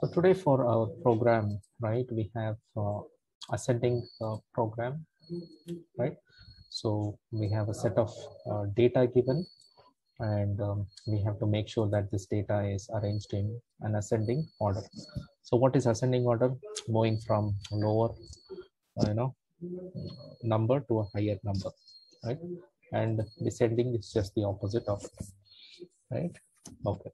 So today for our program, right, we have uh, ascending uh, program, right? So we have a set of uh, data given and um, we have to make sure that this data is arranged in an ascending order. So what is ascending order? Moving from lower, uh, you know, number to a higher number, right? And descending is just the opposite of right? Okay.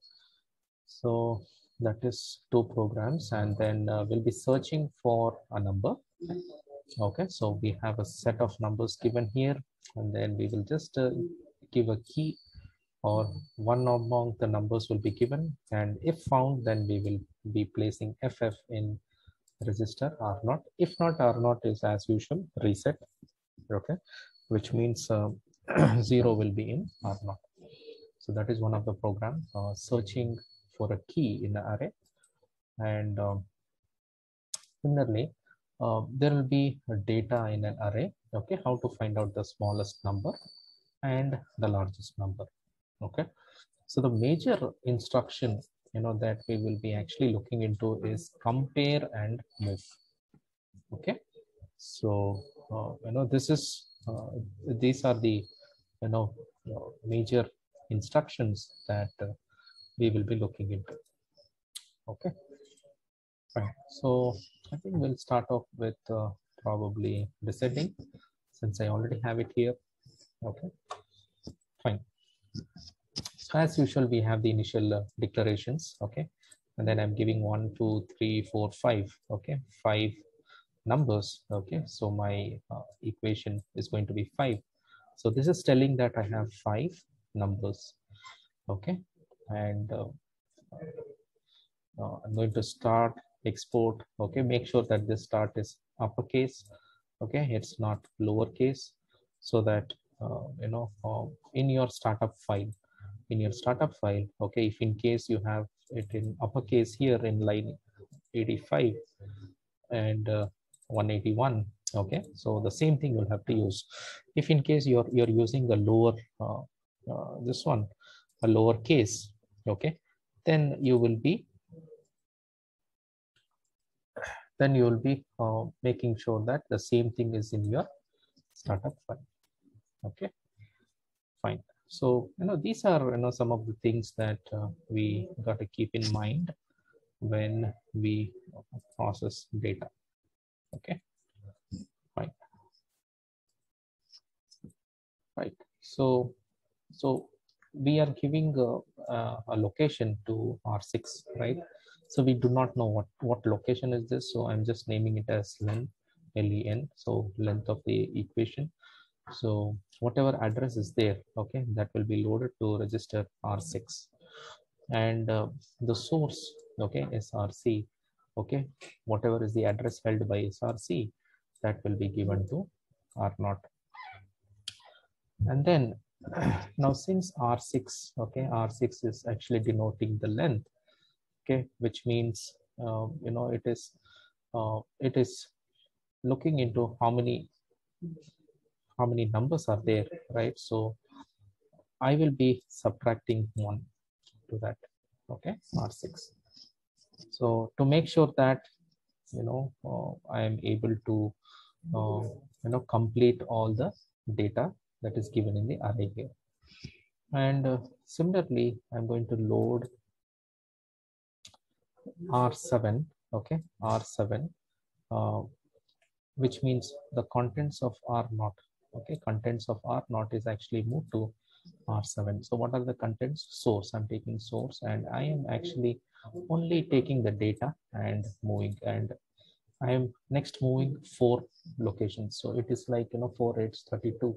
So that is two programs and then uh, we'll be searching for a number. Okay, so we have a set of numbers given here and then we will just uh, give a key or one among the numbers will be given. And if found then we will be placing ff in register. R0 if not r0 is as usual reset. Okay which means uh, zero will be in r0 so that is one of the program uh, searching for a key in the array. And um, similarly uh, there will be data in an array okay how to find out the smallest number and the largest number okay. So the major instruction you know that we will be actually looking into is compare and move okay. So uh, you know this is uh, these are the you know major instructions that uh, we will be looking into. Okay. Right so i think we'll start off with uh, probably descending since i already have it here. Okay. Fine. So as usual we have the initial uh, declarations. Okay. And then i'm giving one two three four five. Okay. Five numbers. Okay. So my uh, equation is going to be five. So this is telling that i have five numbers. Okay and uh, uh, i'm going to start export. Okay make sure that this start is uppercase. Okay it's not lowercase so that uh, you know uh, in your startup file in your startup file okay if in case you have it in uppercase here in line 85 and uh, 181 okay so the same thing you'll have to use. If in case you're you're using the lower uh, uh, this one a lower case okay. Then you will be then you will be uh, making sure that the same thing is in your startup file. Okay. Fine. So you know these are you know some of the things that uh, we got to keep in mind when we process data. Okay. Fine. Right. So so we are giving a, a, location to r6 right? So we do not know what what location is this. So i'm just naming it as len len so length of the equation. So whatever address is there okay that will be loaded to register r6 and uh, the source okay src okay whatever is the address held by src that will be given to r0 and then now since r6 okay r6 is actually denoting the length okay which means uh, you know it is uh, it is looking into how many how many numbers are there right? So i will be subtracting one to that okay r6 so to make sure that you know uh, i am able to uh, you know complete all the data that is given in the array here. And uh, similarly i'm going to load r7 okay? R7 uh, which means the contents of r0 okay? Contents of r0 is actually moved to r7 so what are the contents? Source. I'm taking source and i am actually only taking the data and moving. And i am next moving four locations. So it is like you know 4 8 32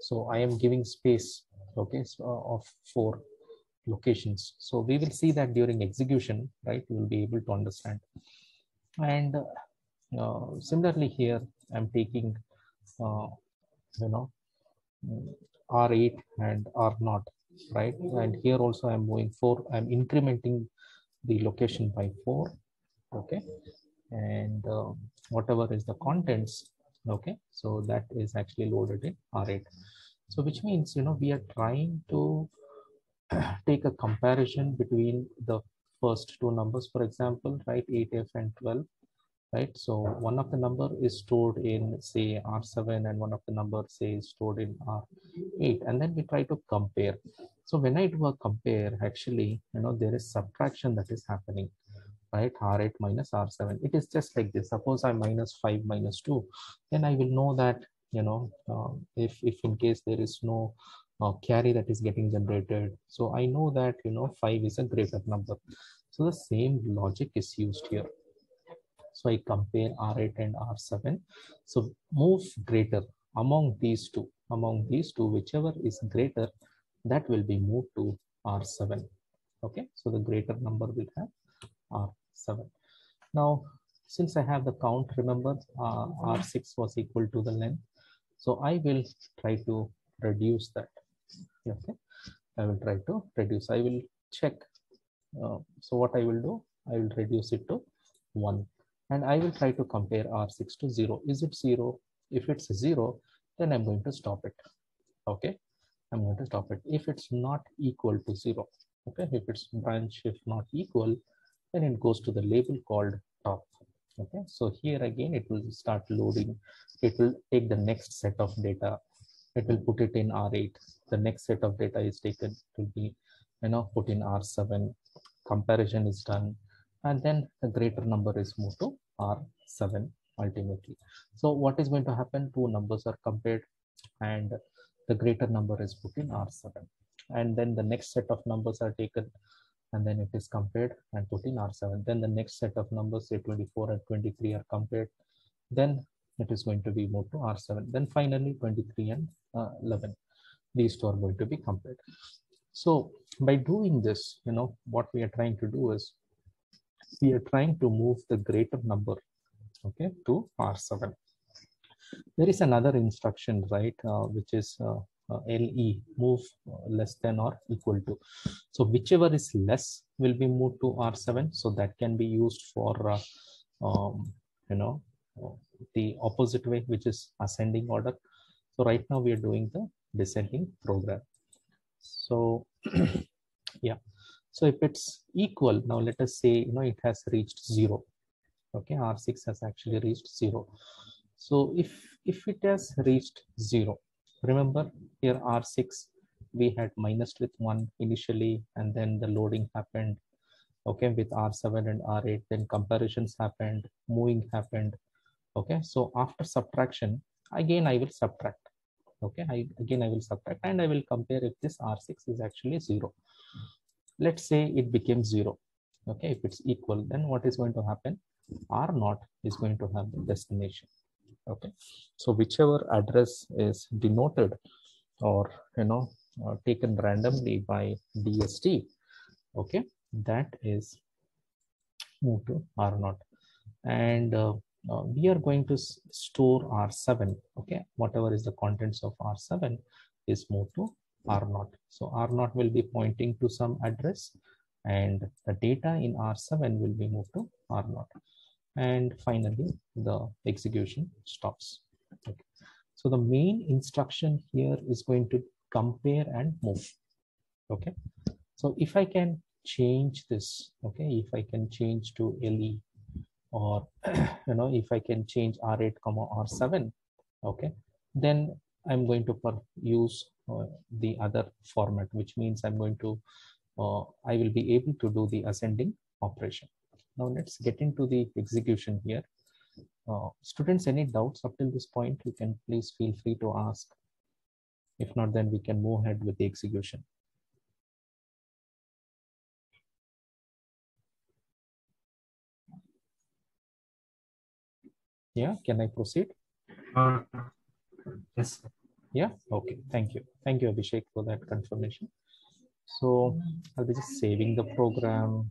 so i am giving space okay so, uh, of four locations. So we will see that during execution right you will be able to understand. And uh, similarly here i'm taking uh, you know r8 and r0 right? And here also i'm moving four i'm incrementing the location by four okay? And uh, whatever is the contents okay so that is actually loaded in r8 so which means you know we are trying to take a comparison between the first two numbers, for example, right, 8F and 12, right? So one of the number is stored in say R7 and one of the numbers say is stored in R8 and then we try to compare. So when I do a compare, actually, you know, there is subtraction that is happening, right? R8 minus R7. It is just like this. Suppose I minus 5 minus 2, then I will know that, you know, uh, if, if in case there is no uh, carry that is getting generated. So I know that, you know, 5 is a greater number. So the same logic is used here. So I compare R8 and R7. So move greater among these two, among these two, whichever is greater, that will be moved to R7. Okay, so the greater number will have R7. Now, since I have the count, remember uh, R6 was equal to the length. So I will try to reduce that. Okay, I will try to reduce. I will check. Uh, so what I will do, I will reduce it to 1 and I will try to compare R6 to 0. Is it 0? If it's 0, then I'm going to stop it. Okay, I'm going to stop it. If it's not equal to 0, okay, if it's branch if not equal, then it goes to the label called top. Okay, so here again, it will start loading. It will take the next set of data. It will put it in R8. The next set of data is taken to be, you know, put in R7. Comparison is done and then the greater number is moved to R7 ultimately. So what is going to happen? Two numbers are compared and the greater number is put in R7. And then the next set of numbers are taken and then it is compared and put in R7. Then the next set of numbers, say 24 and 23 are compared. Then it is going to be moved to R7. Then finally 23 and uh, 11. These two are going to be compared. So by doing this, you know, what we are trying to do is we are trying to move the greater number okay to r7 there is another instruction right uh, which is uh, uh, le move less than or equal to. So whichever is less will be moved to r7 so that can be used for uh, um, you know the opposite way which is ascending order. So right now we are doing the descending program. So yeah. So if it's equal, now let us say, you know, it has reached zero. Okay, R6 has actually reached zero. So if, if it has reached zero, remember here R6, we had minus with one initially, and then the loading happened. Okay, with R7 and R8, then comparisons happened, moving happened. Okay, so after subtraction, again, I will subtract. Okay, I, again, I will subtract and I will compare if this R6 is actually zero let's say it became zero okay if it's equal then what is going to happen r naught is going to have the destination okay so whichever address is denoted or you know uh, taken randomly by dst okay that is moved to r naught and uh, uh, we are going to store r7 okay whatever is the contents of r7 is moved to R0. So R0 will be pointing to some address and the data in R7 will be moved to R0. And finally, the execution stops. Okay. So the main instruction here is going to compare and move. Okay. So if I can change this, okay, if I can change to LE or, you know, if I can change R8, comma R7, okay, then I'm going to use uh, the other format, which means I'm going to, uh, I will be able to do the ascending operation. Now let's get into the execution here. Uh, students, any doubts up till this point, you can please feel free to ask. If not, then we can move ahead with the execution. Yeah, can I proceed? Uh, yes. Yeah, okay, thank you. Thank you, Abhishek, for that confirmation. So I'll be just saving the program.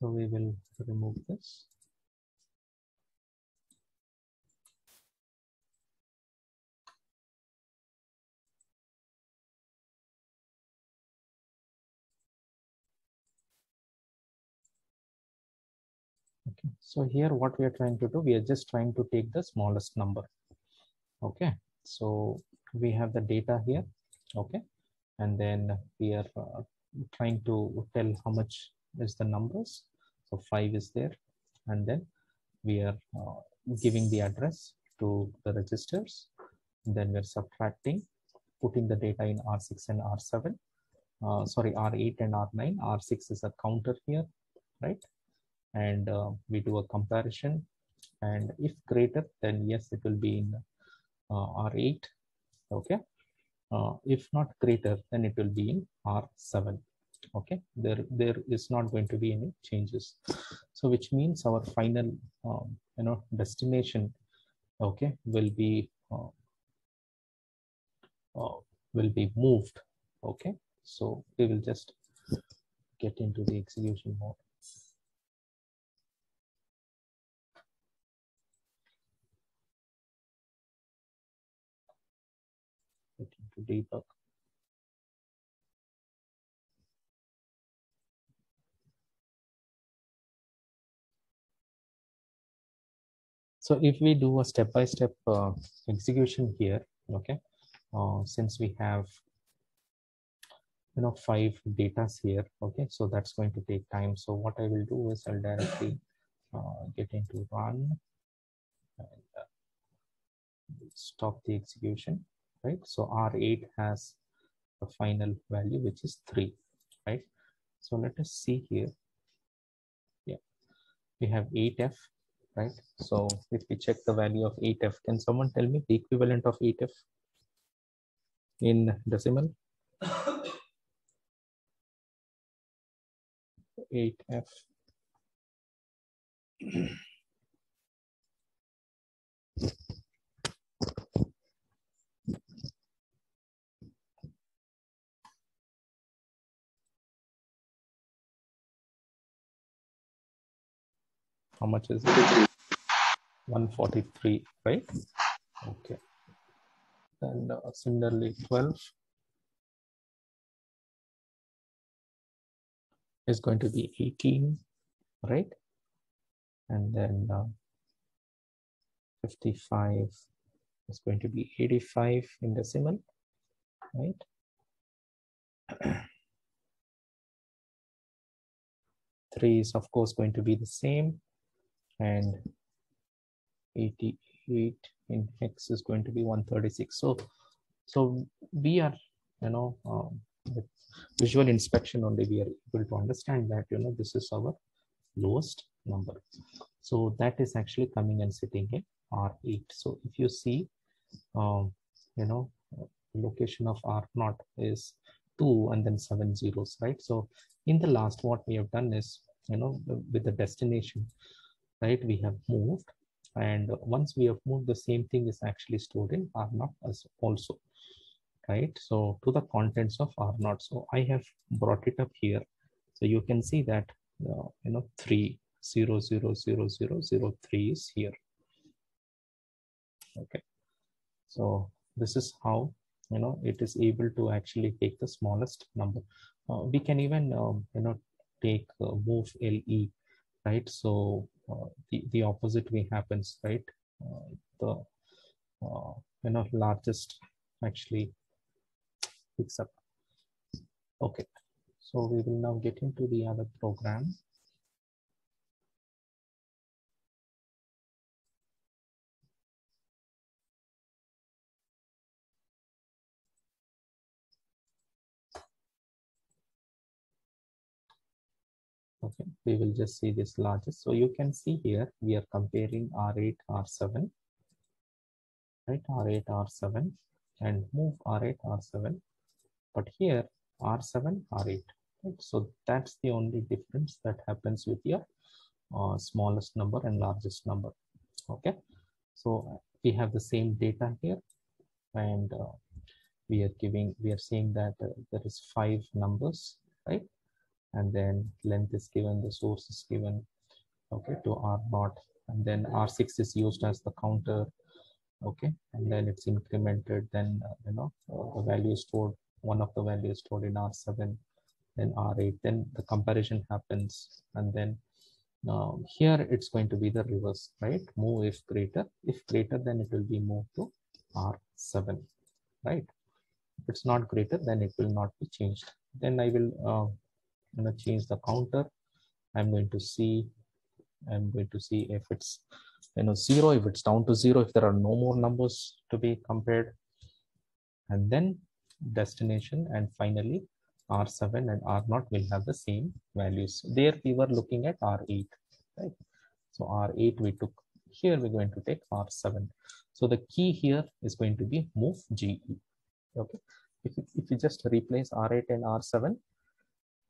So we will remove this. Okay, so here what we are trying to do, we are just trying to take the smallest number. Okay, so we have the data here. Okay, and then we are uh, trying to tell how much is the numbers. So five is there, and then we are uh, giving the address to the registers. Then we're subtracting, putting the data in R6 and R7. Uh, sorry, R8 and R9. R6 is a counter here, right? And uh, we do a comparison. And if greater, then yes, it will be in uh, R8. Okay. Uh, if not greater, then it will be in R7 okay? There there is not going to be any changes. So which means our final um, you know destination okay will be uh, uh, will be moved okay? So we will just get into the execution mode. Into debug So if we do a step-by-step uh, execution here, okay, uh, since we have, you know, five datas here, okay, so that's going to take time. So what I will do is I'll directly uh, get into run and uh, stop the execution, right? So R8 has the final value, which is three, right? So let us see here. Yeah, we have 8F right? So if we check the value of 8f, can someone tell me the equivalent of 8f in decimal? 8f. How much is it? 143, right? Okay. And uh, similarly, 12 is going to be 18, right? And then uh, 55 is going to be 85 in decimal, right? Three is of course going to be the same and 88 in x is going to be 136 so so we are you know um, with visual inspection only we are able to understand that you know this is our lowest number. So that is actually coming and sitting in r8 so if you see um, you know location of r naught is 2 and then seven zeros right? So in the last what we have done is you know with the destination right we have moved. And once we have moved the same thing is actually stored in r naught as also right? So to the contents of r naught so i have brought it up here. So you can see that uh, you know 3 0 0 0 0 0 3 is here. Okay. So this is how you know it is able to actually take the smallest number. Uh, we can even um, you know take uh, move le right? So the the opposite way happens right? Uh, the uh, you know largest actually picks up. Okay so we will now get into the other program okay we will just see this largest. So you can see here we are comparing r8 r7 right r8 r7 and move r8 r7 but here r7 r8 right so that's the only difference that happens with your uh, smallest number and largest number. Okay so we have the same data here and uh, we are giving we are saying that uh, there is five numbers right and then length is given, the source is given, okay, to R0, and then R6 is used as the counter, okay, and then it's incremented, then, uh, you know, uh, the value is stored, one of the values stored in R7, then R8, then the comparison happens, and then now here it's going to be the reverse, right? Move if greater. If greater, then it will be moved to R7, right? If it's not greater, then it will not be changed. Then I will uh, you to change the counter. I'm going to see, I'm going to see if it's you know zero, if it's down to zero, if there are no more numbers to be compared. And then destination and finally R7 and R0 will have the same values. There we were looking at R8, right? So R8 we took, here we're going to take R7. So the key here is going to be move GE, okay? If, if you just replace R8 and R7,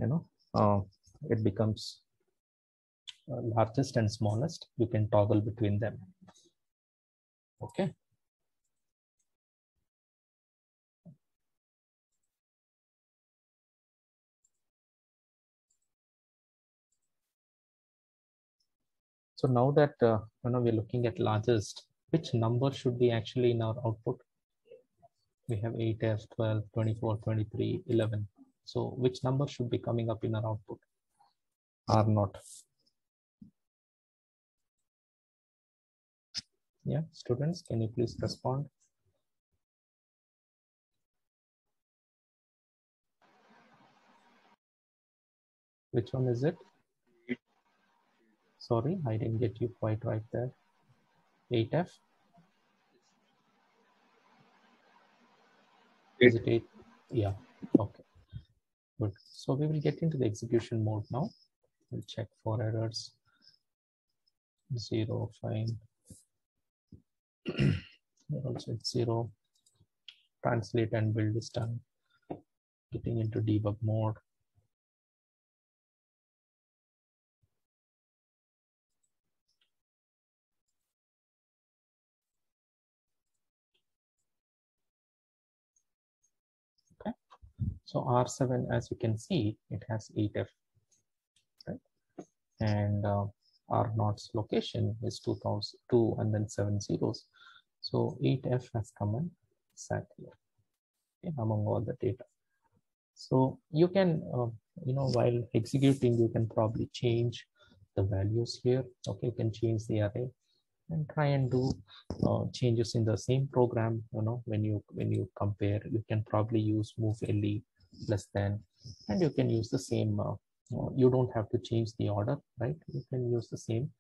you know, uh, it becomes uh, largest and smallest, you can toggle between them, okay? So now that uh, you know we're looking at largest, which number should be actually in our output? We have 8F, 12, 24, 23, 11. So which number should be coming up in our output? R not. Yeah, students, can you please respond? Which one is it? Sorry, I didn't get you quite right there. 8F? Is it 8? Yeah, okay. Good. So we will get into the execution mode now. We'll check for errors. Zero, fine. also it's zero. Translate and build is done. Getting into debug mode. So R7, as you can see, it has 8F, right? And uh, R0's location is 2002 and then seven zeros. So 8F has come and sat here okay, among all the data. So you can, uh, you know, while executing, you can probably change the values here. Okay, you can change the array and try and do uh, changes in the same program. You know, when you when you compare, you can probably use move LE less than and you can use the same uh, you don't have to change the order right? You can use the same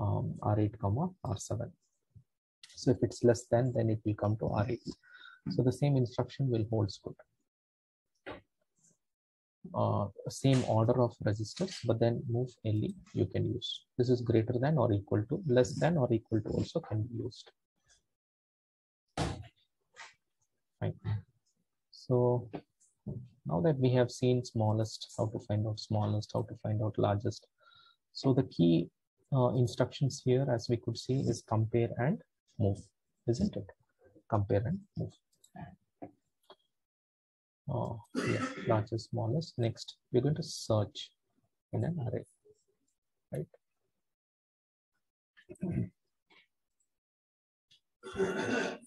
um, r8 comma r7 so if it's less than then it will come to r8 so the same instruction will holds good uh, same order of registers but then move le you can use. This is greater than or equal to less than or equal to also can be used. Fine. So now that we have seen smallest, how to find out smallest, how to find out largest. So the key uh, instructions here, as we could see, is compare and move, isn't it? Compare and move. Oh, yeah, largest, smallest. Next, we're going to search in an array, right?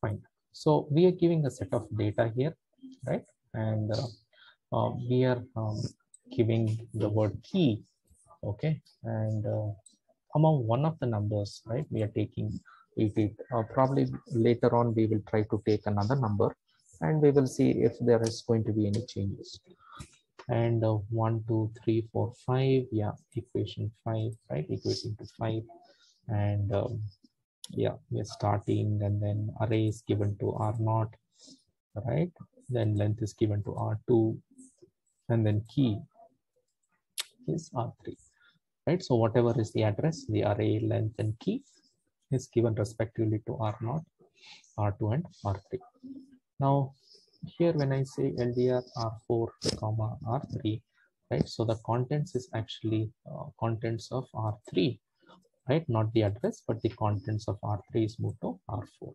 fine so we are giving a set of data here right? And uh, uh, we are um, giving the word key okay? And uh, among one of the numbers right we are taking we did uh, probably later on we will try to take another number and we will see if there is going to be any changes. And uh, one two three four five yeah equation five right equating to five. And um, yeah we're starting and then array is given to r0 right? Then length is given to r2 and then key is r3 right? So whatever is the address the array length and key is given respectively to r0 r2 and r3 now here when i say ldr r4 comma r3 right? So the contents is actually uh, contents of r3 right? Not the address, but the contents of R3 is moved to R4.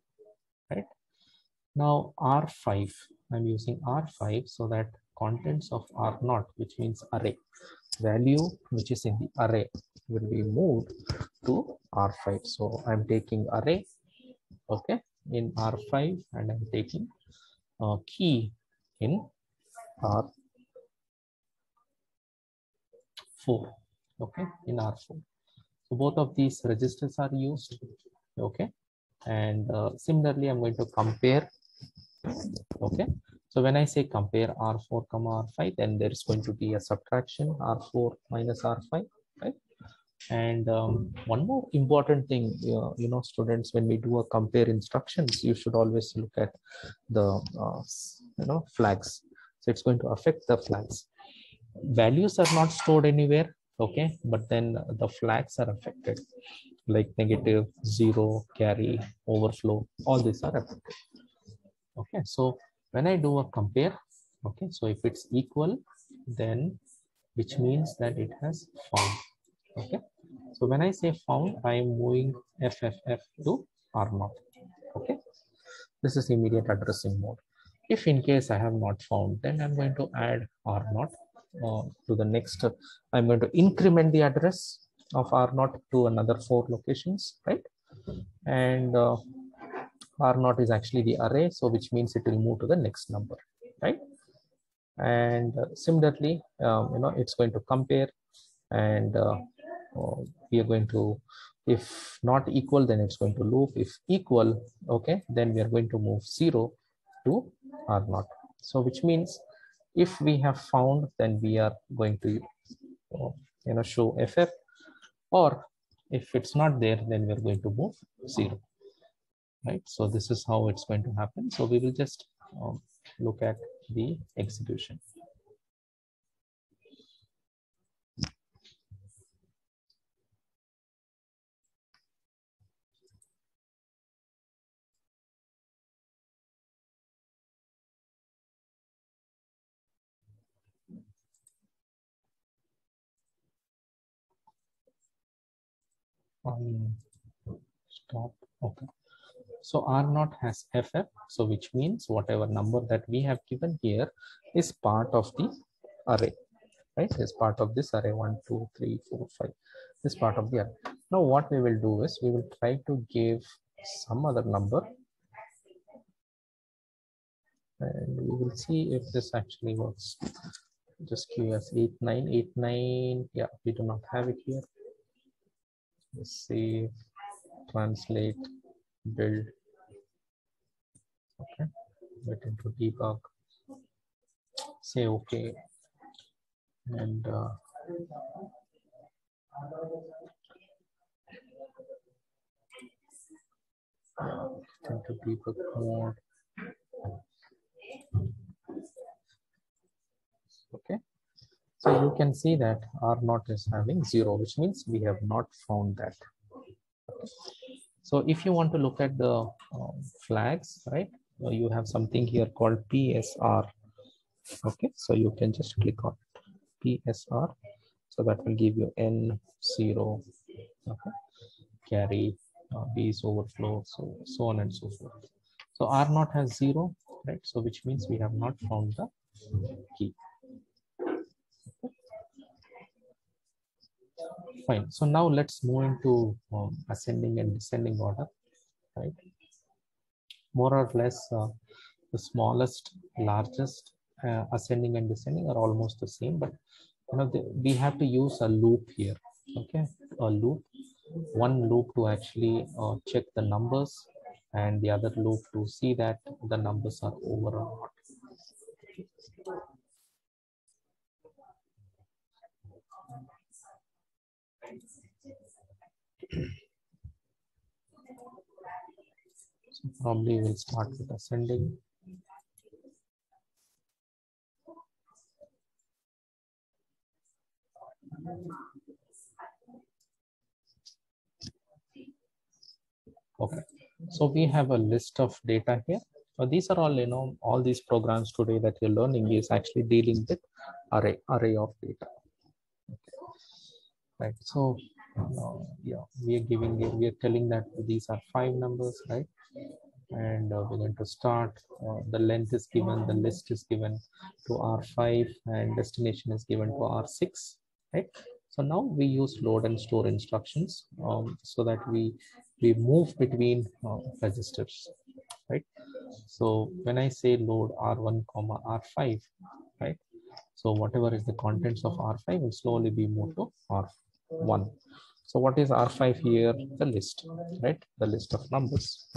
right? Now R5, I'm using R5 so that contents of R0, which means array, value which is in the array will be moved to R5. So I'm taking array, okay, in R5 and I'm taking a key in R4, okay, in R4. Both of these registers are used, okay. And uh, similarly, I'm going to compare, okay. So when I say compare R4 comma R5, then there is going to be a subtraction R4 minus R5, right? And um, one more important thing, uh, you know, students, when we do a compare instructions, you should always look at the, uh, you know, flags. So it's going to affect the flags. Values are not stored anywhere, okay, but then the flags are affected, like negative, zero, carry, overflow, all these are affected. Okay, so when I do a compare, okay, so if it's equal, then which means that it has found, okay. So when I say found, I am moving FFF to R0, okay. This is immediate addressing mode. If in case I have not found, then I'm going to add R0 uh, to the next, uh, I'm going to increment the address of R0 to another four locations, right? And uh, R0 is actually the array, so which means it will move to the next number, right? And uh, similarly, um, you know, it's going to compare and uh, we are going to, if not equal, then it's going to loop. If equal, okay, then we are going to move zero to R0. So which means if we have found, then we are going to, you know, show FF or if it's not there, then we're going to move zero right? So this is how it's going to happen. So we will just um, look at the execution. Stop. Okay. So R0 has FF, so which means whatever number that we have given here is part of the array, right? Is part of this array one, two, three, four, five. This part of the array. Now what we will do is we will try to give some other number and we will see if this actually works. Just give us 8, 9, 8, 9. Yeah, we do not have it here. Let's translate build. Okay. Get into debug. Say okay. And uh, into debug mode. Okay so you can see that r naught is having zero which means we have not found that so if you want to look at the um, flags, right, uh, you have something here called PSR. Okay, so you can just click on PSR. So that will give you N0, okay, carry, uh, B's overflow, so, so on and so forth. So R naught has zero, right? So which means we have not found the key. Fine. So now let's move into um, ascending and descending order right? More or less uh, the smallest largest uh, ascending and descending are almost the same but you know the, we have to use a loop here okay? A loop. One loop to actually uh, check the numbers and the other loop to see that the numbers are over or not So probably we'll start with ascending. Okay, so we have a list of data here. So these are all, you know, all these programs today that you're learning is actually dealing with array, array of data. Right, so uh, yeah, we are giving, we are telling that these are five numbers, right? and uh, we're going to start. Uh, the length is given, the list is given to R5 and destination is given to R6, right? So now we use load and store instructions um, so that we, we move between uh, registers, right? So when I say load R1 comma R5, right? So whatever is the contents of R5 will slowly be moved to R1. So what is R5 here? The list, right? The list of numbers.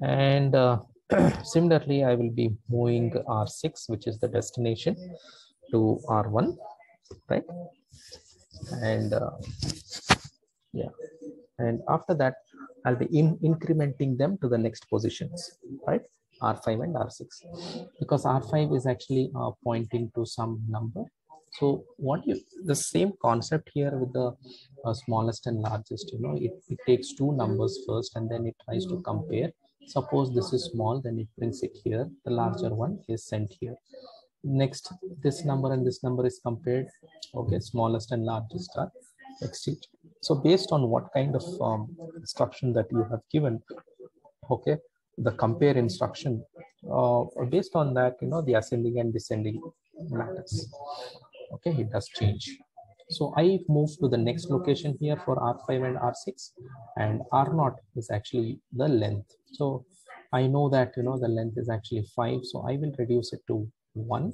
And uh, similarly, I will be moving R6, which is the destination, to R1, right? And uh, yeah, and after that, I'll be in incrementing them to the next positions, right? R5 and R6, because R5 is actually uh, pointing to some number. So what you, the same concept here with the uh, smallest and largest, you know, it, it takes two numbers first and then it tries to compare. Suppose this is small, then it brings it here. The larger one is sent here. Next, this number and this number is compared. Okay, smallest and largest are exceed. So based on what kind of um, instruction that you have given, okay, the compare instruction, uh, based on that, you know, the ascending and descending matters. Okay, it does change. So I move to the next location here for R5 and R6 and R0 is actually the length. So I know that, you know, the length is actually five. So I will reduce it to one.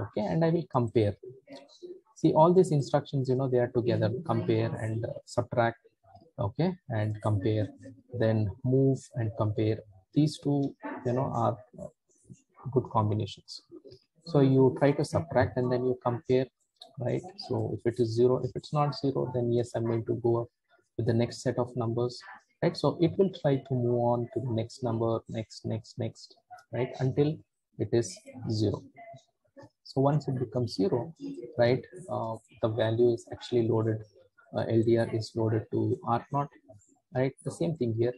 Okay, and I will compare see all these instructions you know they are together compare and subtract okay and compare then move and compare these two you know are good combinations so you try to subtract and then you compare right so if it is zero if it's not zero then yes i'm going to go up with the next set of numbers right so it will try to move on to the next number next next next right until it is zero so once it becomes zero, right, uh, the value is actually loaded, uh, LDR is loaded to R0, right? The same thing here.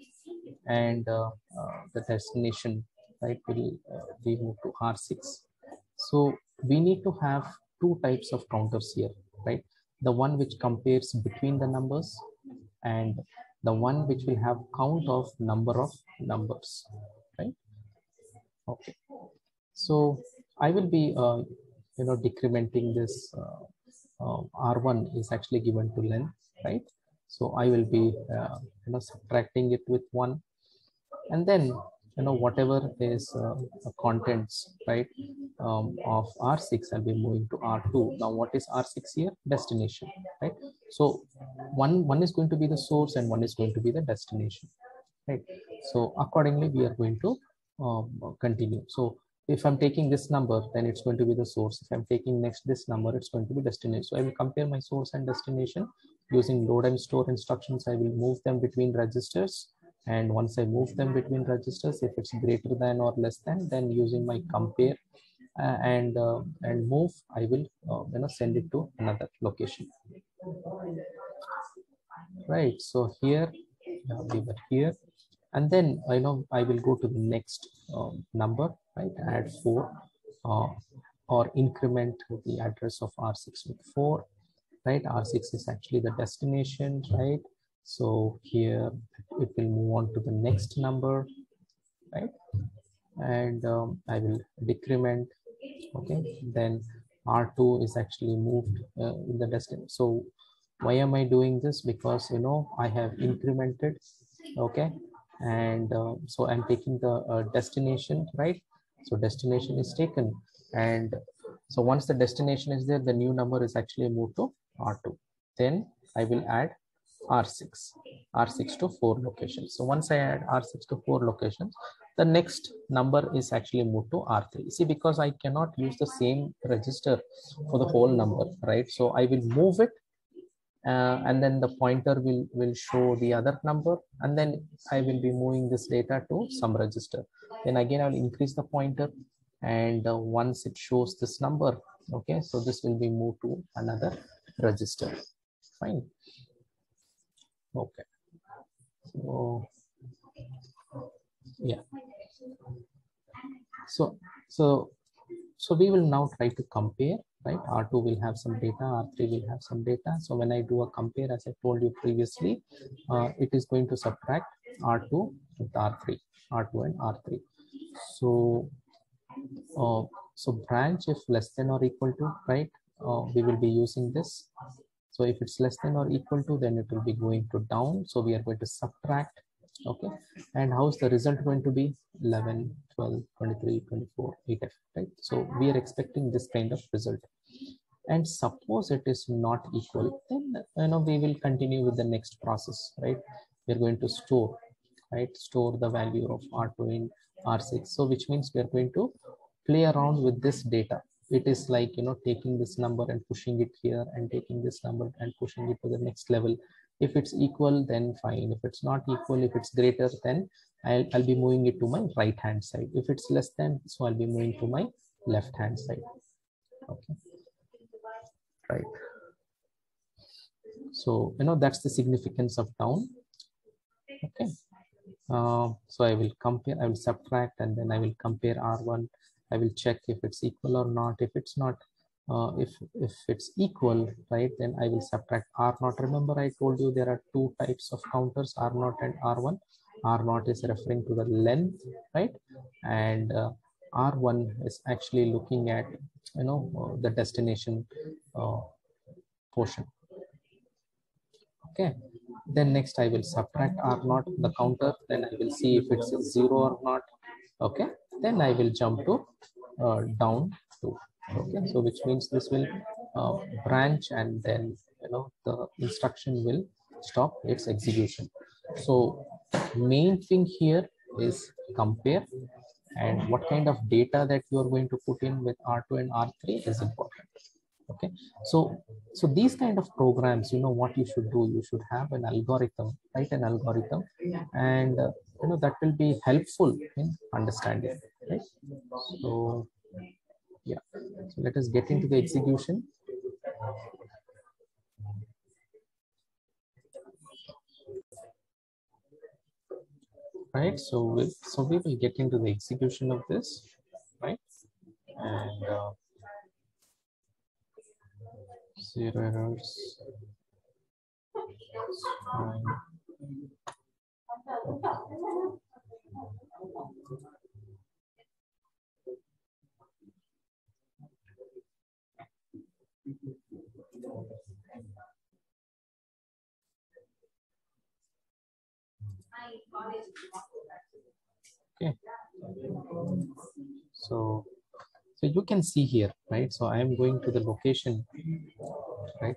And uh, uh the destination, right, will uh, be moved to R6. So we need to have two types of counters here, right? The one which compares between the numbers and the one which will have count of number of numbers, right? Okay. So I will be, uh, you know, decrementing this uh, uh, R1 is actually given to length, right? So I will be, uh, you know, subtracting it with one. And then, you know, whatever is uh, contents, right, um, of R6, I'll be moving to R2. Now, what is R6 here? Destination, right? So one, one is going to be the source and one is going to be the destination, right? So accordingly, we are going to um, continue. So if I'm taking this number, then it's going to be the source. If I'm taking next this number, it's going to be destination. So I will compare my source and destination using load and store instructions. I will move them between registers. And once I move them between registers, if it's greater than or less than, then using my compare uh, and uh, and move, I will uh, you know send it to another location. Right. So here we were here, and then I know I will go to the next um, number right add 4 uh, or increment the address of r6 with 4 right r6 is actually the destination right so here it will move on to the next number right? And um, i will decrement okay? Then r2 is actually moved uh, in the destination so why am i doing this? Because you know i have incremented okay? And uh, so i'm taking the uh, destination right? So destination is taken. And so once the destination is there, the new number is actually moved to R2. Then I will add R6, R6 to four locations. So once I add R6 to four locations, the next number is actually moved to R3. See, because I cannot use the same register for the whole number, right? So I will move it uh, and then the pointer will, will show the other number and then I will be moving this data to some register. Then again, I will increase the pointer and uh, once it shows this number, okay, so this will be moved to another register. Fine. Okay. So, yeah. So, so, so we will now try to compare right? R2 will have some data, R3 will have some data. So when I do a compare, as I told you previously, uh, it is going to subtract R2 with R3, R2 and R3. So, uh, so branch if less than or equal to, right, uh, we will be using this. So if it's less than or equal to, then it will be going to down. So we are going to subtract, okay. And how's the result going to be? 11, 12, 23, 24, 8F, right? So we are expecting this kind of result. And suppose it is not equal, then you know we will continue with the next process, right? We're going to store, right? Store the value of R2 in R6. So which means we're going to play around with this data it is like you know taking this number and pushing it here and taking this number and pushing it to the next level. If it's equal then fine. If it's not equal if it's greater then I'll, I'll be moving it to my right hand side. If it's less than so I'll be moving to my left hand side. Okay. Right. So you know that's the significance of down. Okay. Uh, so I will compare I will subtract and then I will compare R1 I will check if it's equal or not. If it's not, uh, if if it's equal, right, then I will subtract R naught. Remember, I told you there are two types of counters, R naught and R1. R naught is referring to the length, right, and uh, R1 is actually looking at you know uh, the destination uh, portion. Okay, then next I will subtract R naught the counter. Then I will see if it's zero or not. Okay, then I will jump to uh, down to okay so which means this will uh, branch and then you know the instruction will stop its execution. So main thing here is compare and what kind of data that you are going to put in with r2 and r3 is important. Okay so so these kind of programs you know what you should do you should have an algorithm right an algorithm and uh, you know that will be helpful in understanding right? So yeah. So let us get into the execution. Right so we so we will get into the execution of this right? And uh, zero errors. Okay. So, so you can see here, right? So I am going to the location, right,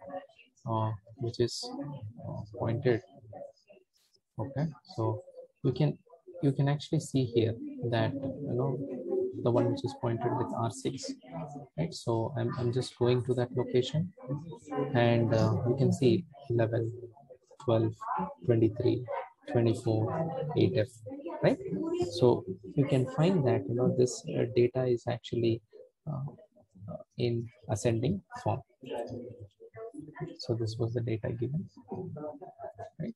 uh, which is uh, pointed. Okay. So you can you can actually see here that you know the one which is pointed with R6, right? So I'm I'm just going to that location, and uh, you can see 11, 12, 23, 24, 8F, right? So you can find that you know this uh, data is actually uh, uh, in ascending form. So this was the data given, right?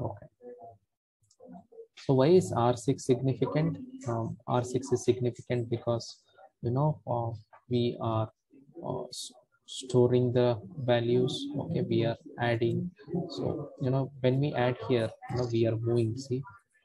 Okay. So why is R6 significant? Um, R6 is significant because you know uh, we are uh, storing the values okay we are adding. So you know when we add here you know we are moving see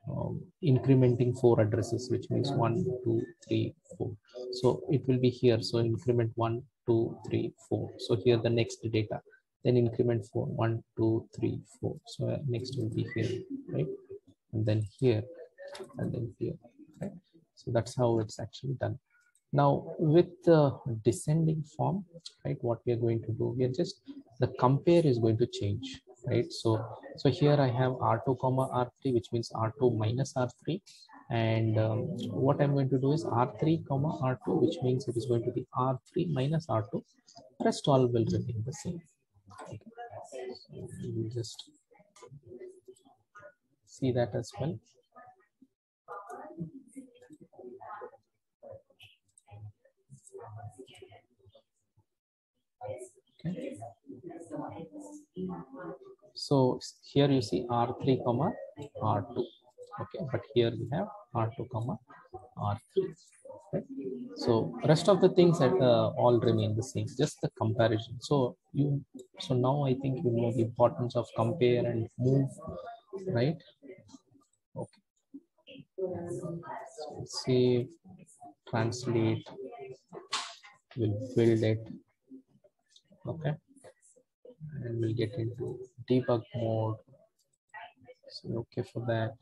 um, incrementing four addresses which means one two three four. So it will be here. So increment one two three four. So here the next data. Then increment four one two three four. So next will be here right? And then here and then here right? So that's how it's actually done now with the descending form, right, what we are going to do, we are just, the compare is going to change, right? So, so here I have R2 comma R3, which means R2 minus R3. And um, what I'm going to do is R3 comma R2, which means it is going to be R3 minus R2. Rest all will remain the same. Okay. So we will just see that as well. Okay. So here you see R3 comma R2. Okay, but here we have R2 comma R3. Right? So rest of the things that uh, all remain the same, just the comparison. So you so now I think you know the importance of compare and move, right? Okay. So save, translate, we'll build it. Okay. And we'll get into debug mode. So okay for that.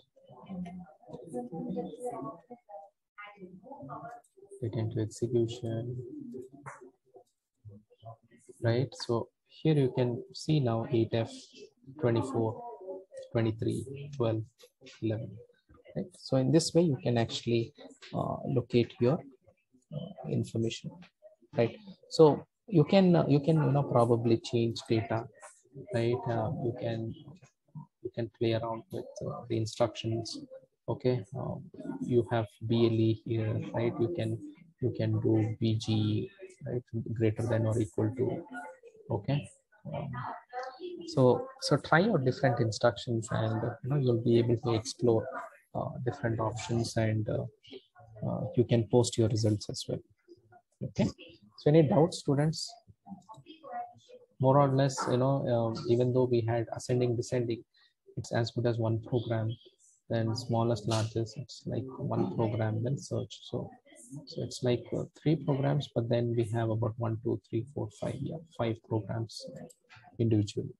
Get into execution. Right. So here you can see now 8F 24, 23, 12, 11. Right. So in this way, you can actually uh, locate your uh, information. Right. So you can uh, you can you know probably change data. Right. Uh, you can you can play around with uh, the instructions. Okay. Um, you have BLE here. Right. You can you can do BG right greater than or equal to okay um, so so try out different instructions and uh, you know you'll be able to explore uh, different options and uh, uh, you can post your results as well okay so any doubts students? More or less you know um, even though we had ascending descending it's as good as one program. Then smallest largest it's like one program then search. So so it's like uh, three programs but then we have about one two three four five yeah five programs individually.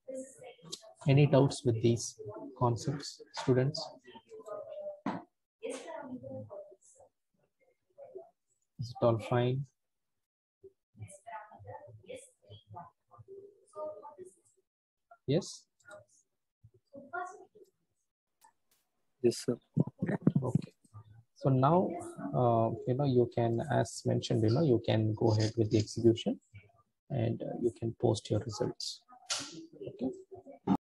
Any doubts with these concepts students? Is it all fine yes. Yes, sir. okay. So now uh, you know you can as mentioned you know you can go ahead with the execution and uh, you can post your results